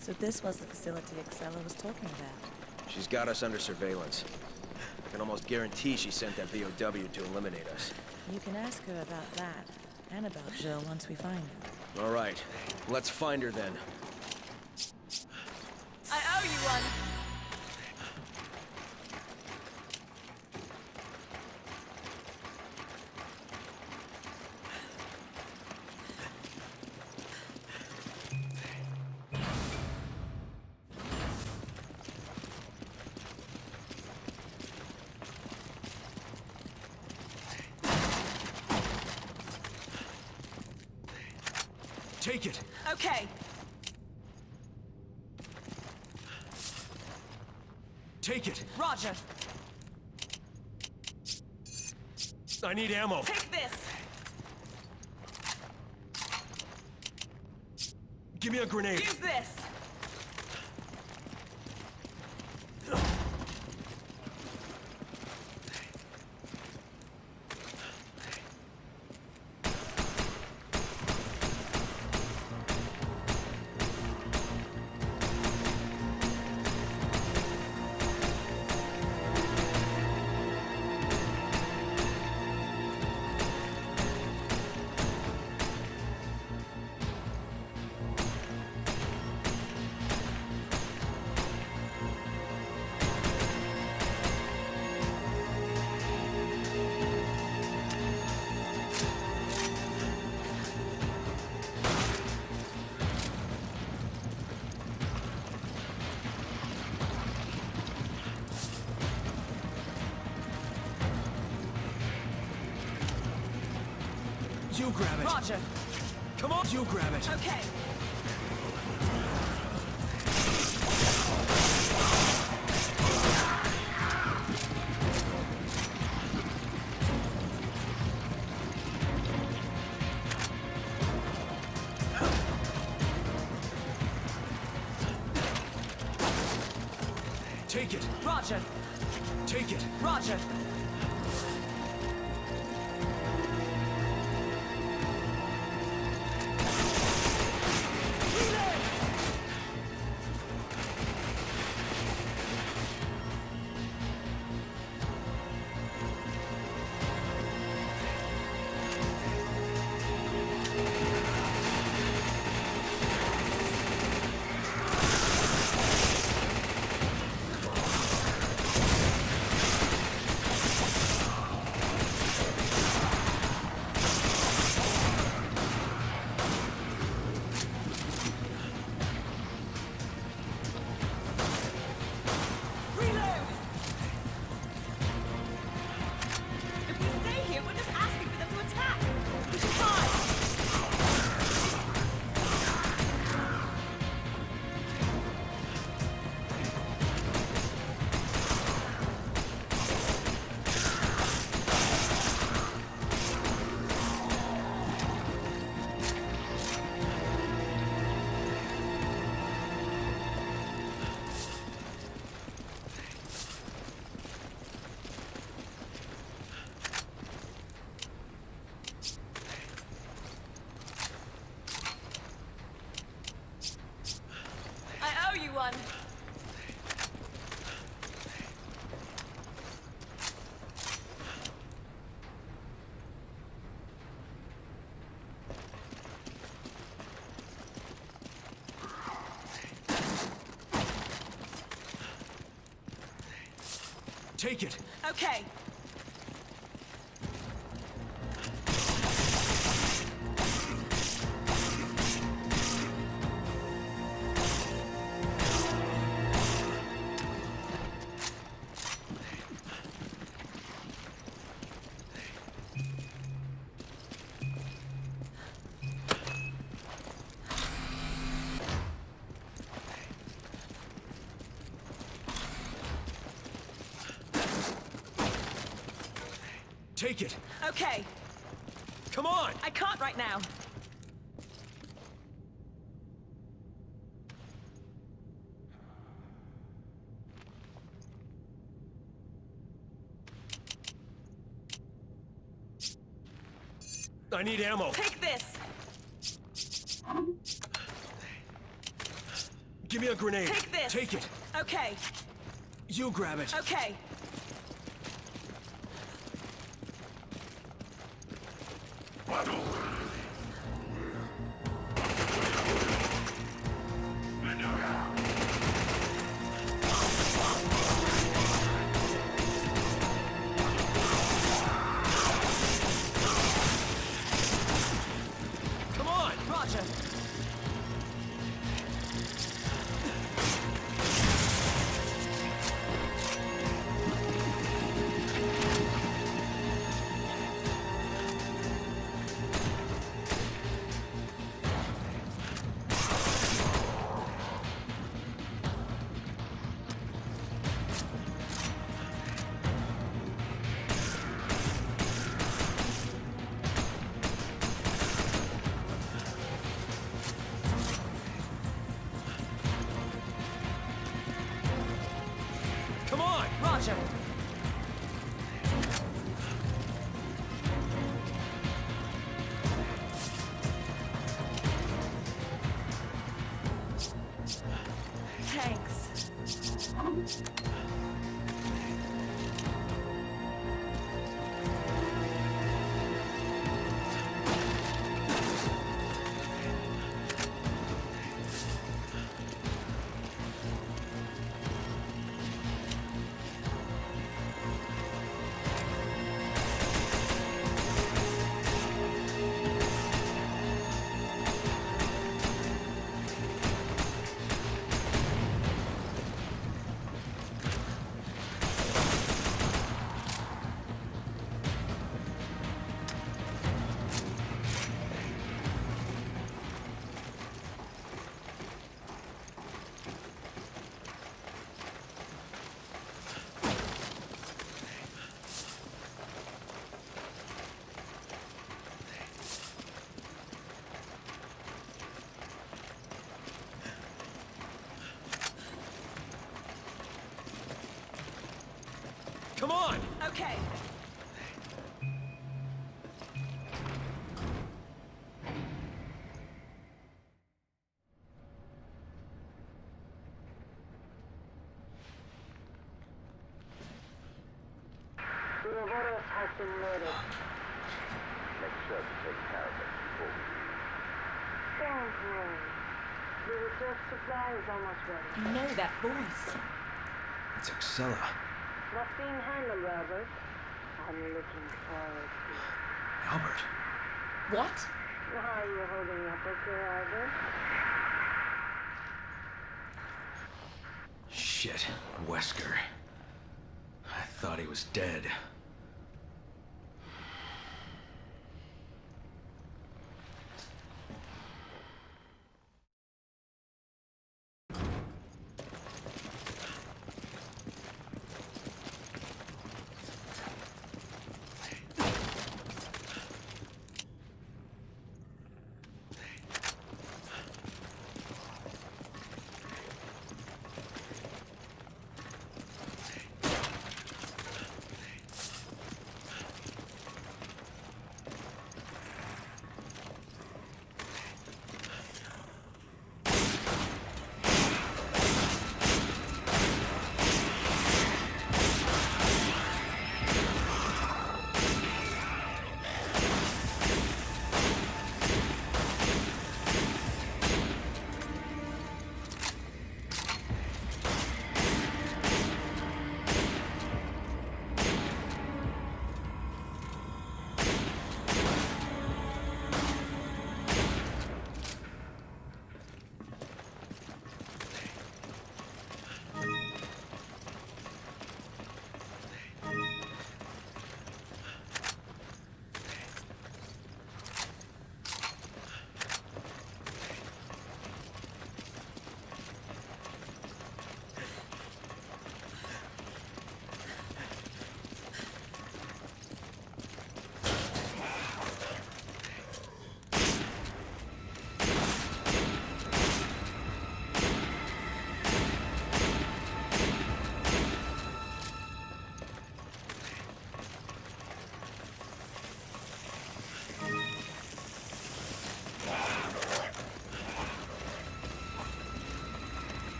So this was the facility Excella was talking about. She's got us under surveillance. I can almost guarantee she sent that BOW to eliminate us. You can ask her about that, and about Jill once we find her. All right, let's find her then. I owe you one. Take it! Okay. Take it! Roger. I need ammo. Take this. Give me a grenade. Use this. You grab it. Roger. Come on, you grab it. Okay. Take it. Okay. Take it. Okay. Come on! I can't right now. I need ammo. Take this. Give me a grenade. Take this. Take it. Okay, You grab it. okay. Come Been murdered. Make sure to take care of it before we leave. Don't worry. The reserve supply is almost ready. You know that voice. It's Excella. What's being handled, Robert? I'm looking forward to it. Albert. What? How are you holding up, okay, Albert? Shit. Wesker. I thought he was dead.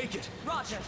Take it. Roger.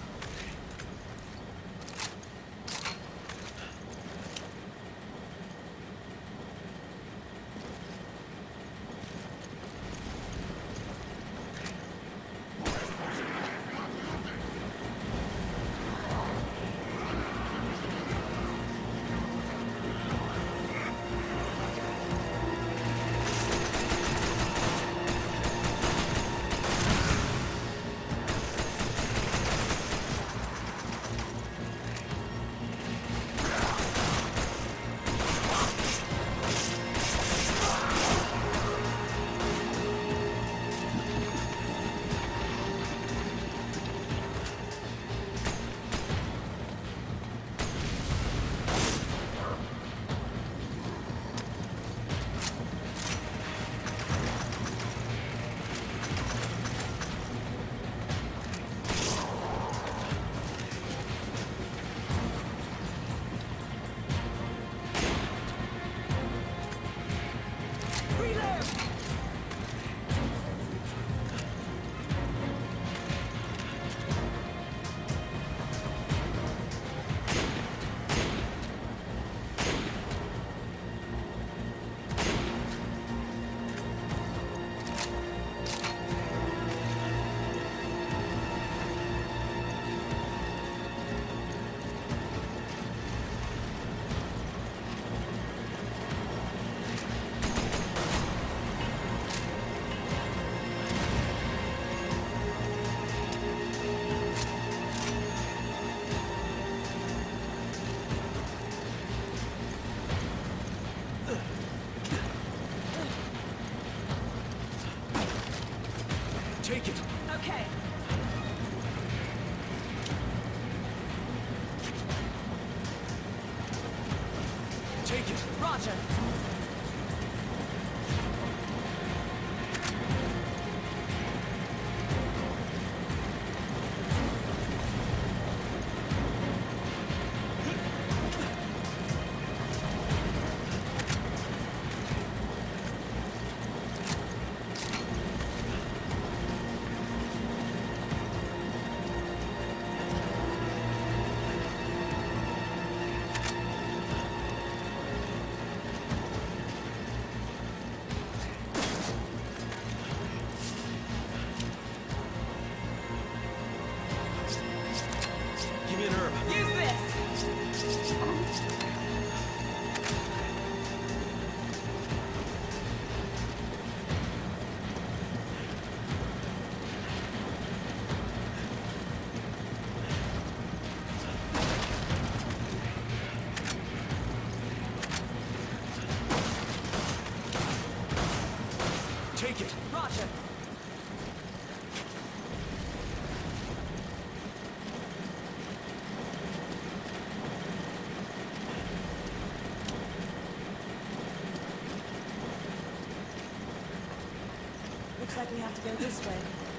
Looks like we have to go this way.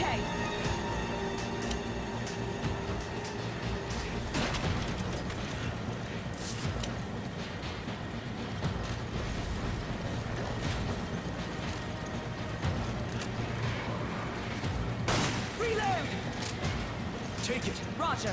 Okay. Reload! Take it. Roger.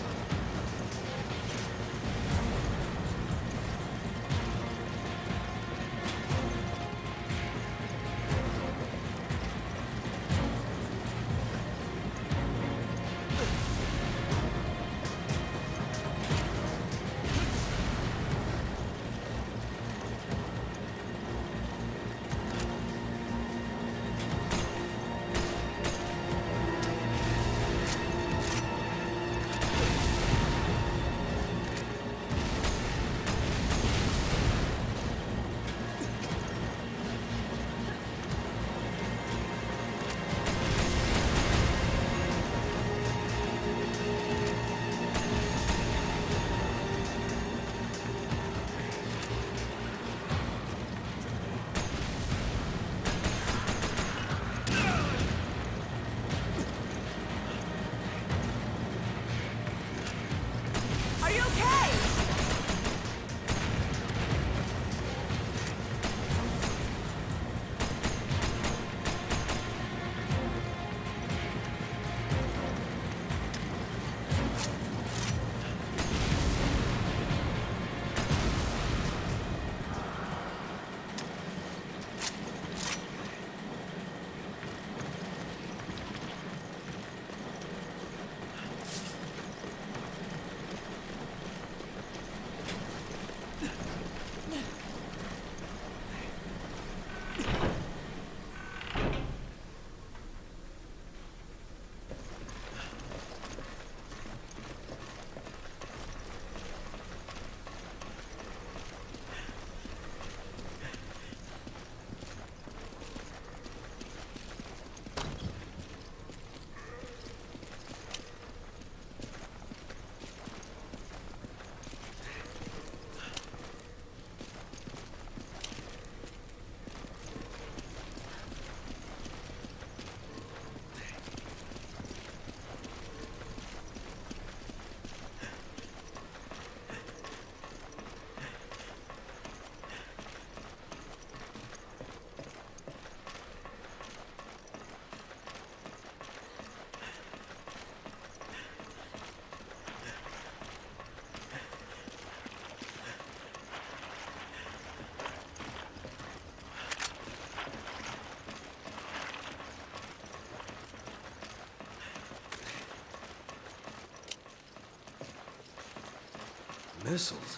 Missiles?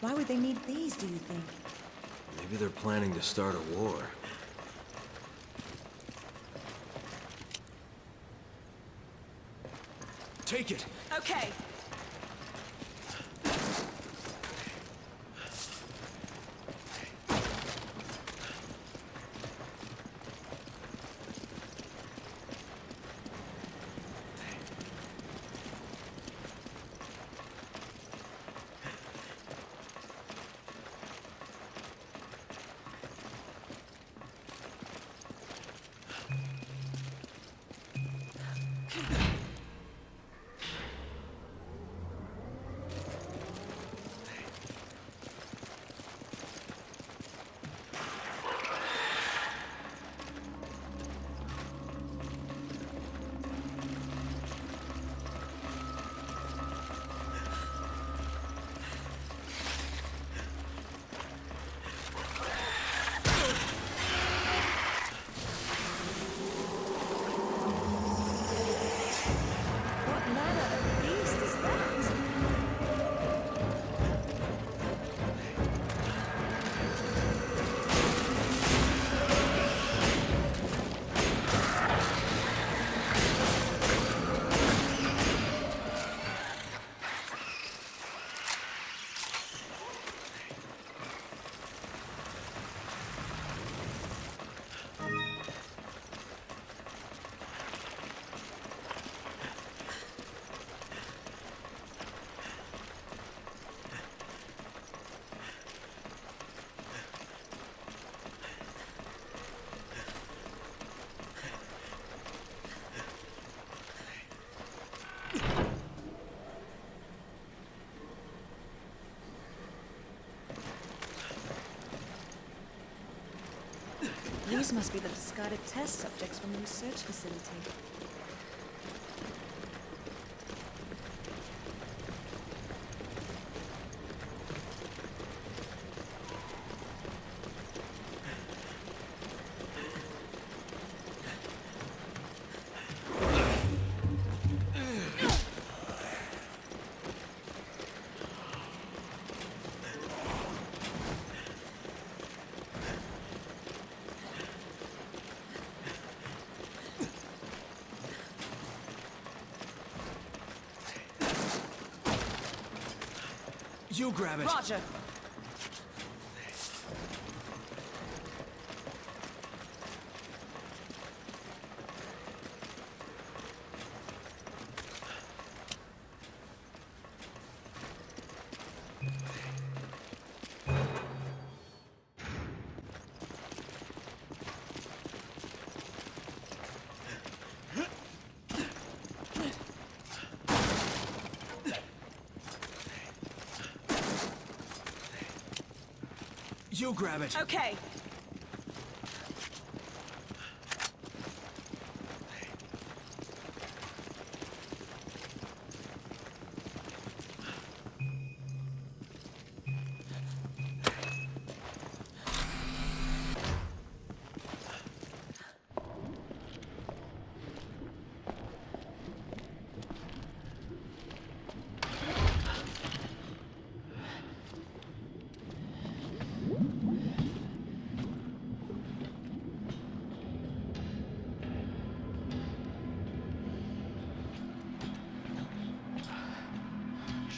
Why would they need these, do you think? Maybe they're planning to start a war. Take it! Okay. These must be the discarded test subjects from the research facility. You grab it! Roger. You grab it! Okay.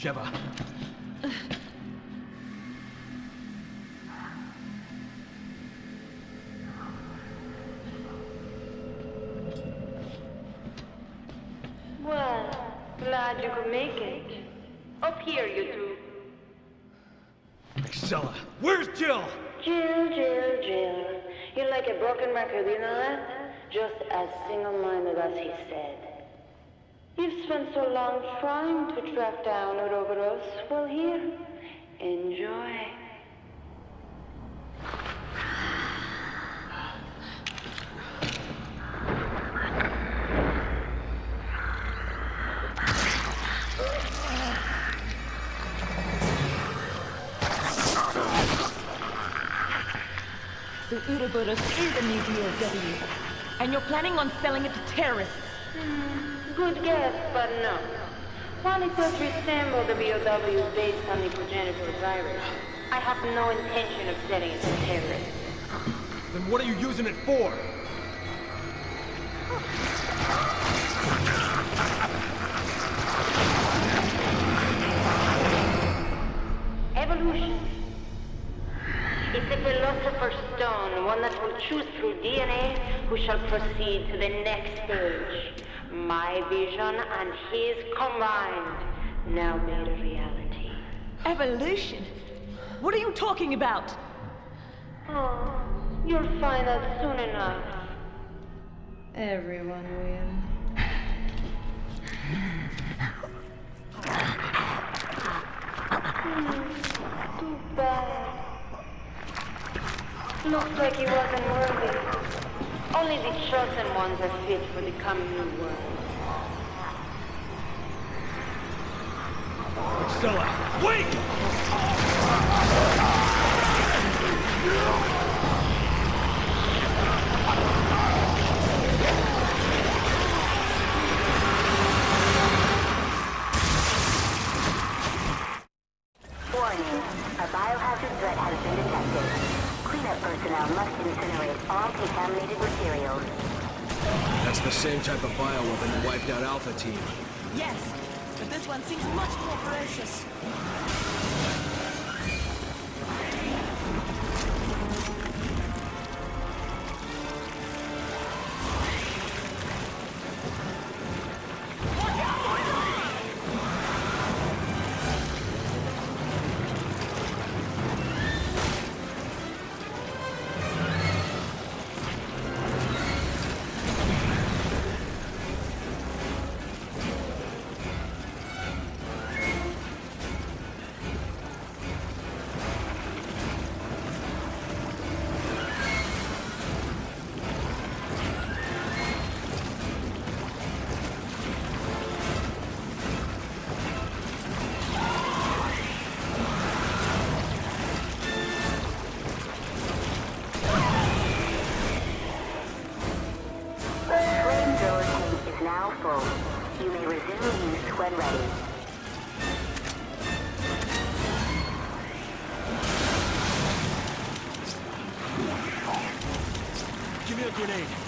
Sheva. Well, glad you could make it. Up here, you two. Excella. Where's Jill? Jill, Jill, Jill. You're like a broken record, you know that? Just as single-minded as he said. Spent so long trying to track down Ouroboros. Well, here, enjoy. The Ouroboros is a new BOW. And you're planning on selling it to terrorists. Hmm. Good guess, but no. While it does resemble the BOW based on the progenitor virus, I have no intention of setting it to terrorists. Then what are you using it for? Evolution. It's a philosopher's stone, one that will choose through DNA who shall proceed to the next stage. My vision and his combined, now made a reality. Evolution? What are you talking about? Oh, you'll find out soon enough. Everyone will. Hmm, too bad. Looks like he wasn't worthy. Only the chosen ones are fit for the coming new world. Stella, wait! Out Alpha Team. Yes, but this one seems much more ferocious. Grenade.